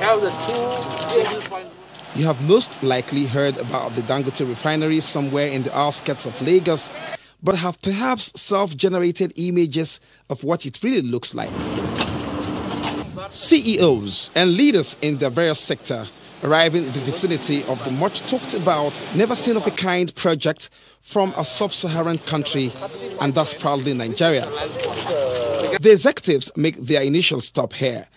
have the two You have most likely heard about the Dangote refinery somewhere in the outskirts of Lagos, but have perhaps self-generated images of what it really looks like. CEOs and leaders in the various sector arriving in the vicinity of the much talked about, never seen of a kind project from a sub-Saharan country and thus proudly Nigeria. The executives make their initial stop here,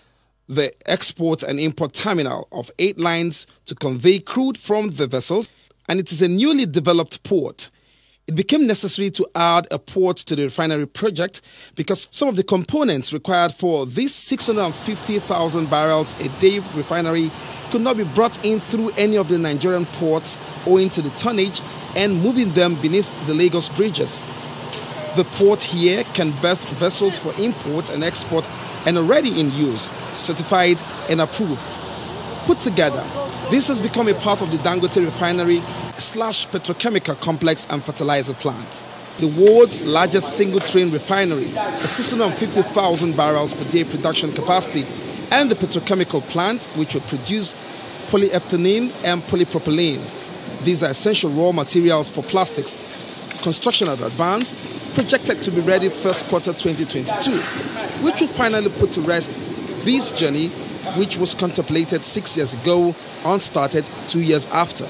the export and import terminal of eight lines to convey crude from the vessels, and it is a newly developed port. It became necessary to add a port to the refinery project because some of the components required for this 650,000 barrels a day refinery could not be brought in through any of the Nigerian ports owing to the tonnage and moving them beneath the Lagos bridges. The port here can berth vessels for import and export and already in use, certified and approved. Put together, this has become a part of the Dangote refinery slash petrochemical complex and fertilizer plant. The world's largest single train refinery, a 650,000 barrels per day production capacity, and the petrochemical plant, which will produce polyethylene and polypropylene. These are essential raw materials for plastics. Construction has advanced, projected to be ready first quarter 2022, which will finally put to rest this journey, which was contemplated six years ago and started two years after.